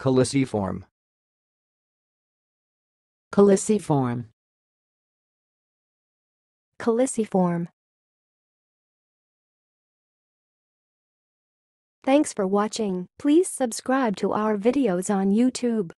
Caliciform. Caliciform. Caliciform. Thanks for watching. Please subscribe to our videos on YouTube.